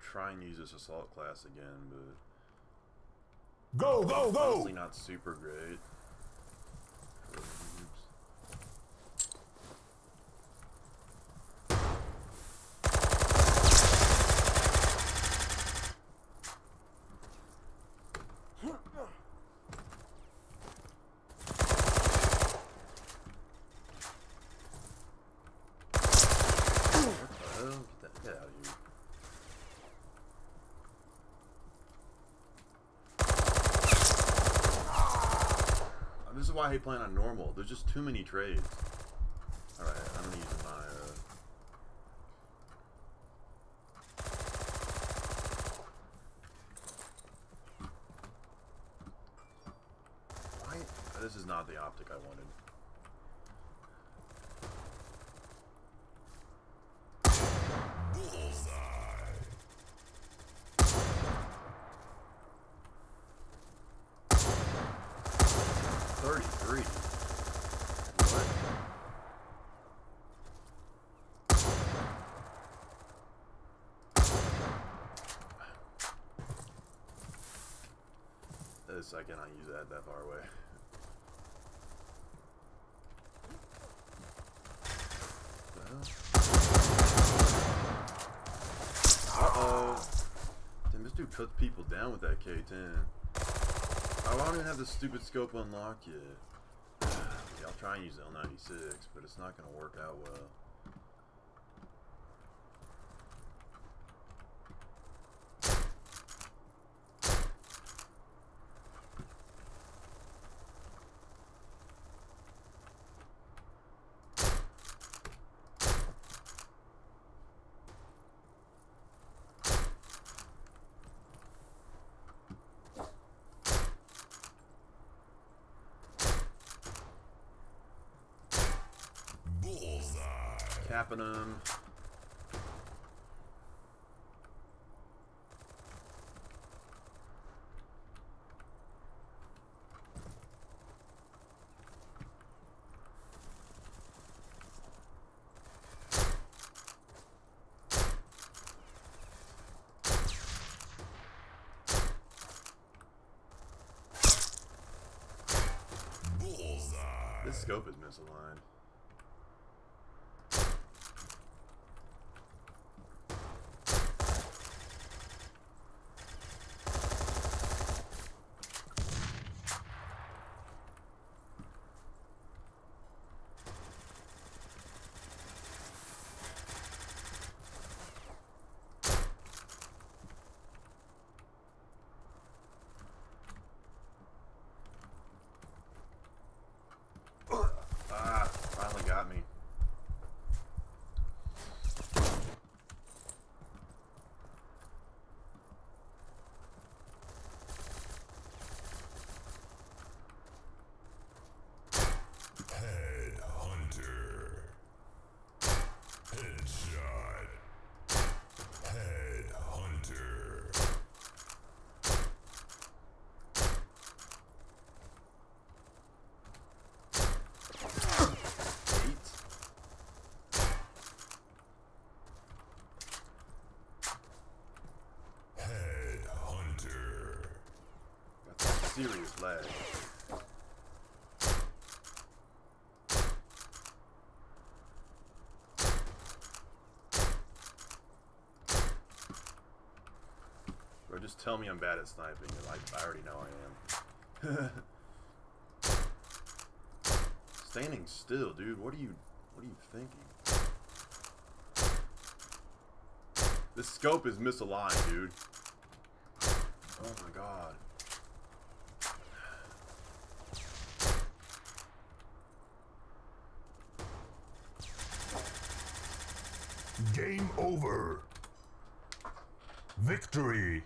try and use this assault class again, but Go, go, go! honestly not super great. Oops. What the hell? Get that get out of here. Uh, This is why I playing on normal. There's just too many trades. Alright, I'm gonna use my, uh... Why? This is not the optic I wanted. Bullseye. Thirty-three. What? This I cannot use that that far away. Uh oh. Damn, this dude cuts people down with that K10. Oh, I don't even have the stupid scope unlocked yet. Yeah, I'll try and use the L96, but it's not going to work out well. Him. Bullseye. This scope is misaligned. Serious lag. Bro, just tell me I'm bad at sniping. and I, already know I am. Standing still, dude. What are you what are you thinking? This scope is misaligned, dude. Oh my god. Game over. Victory.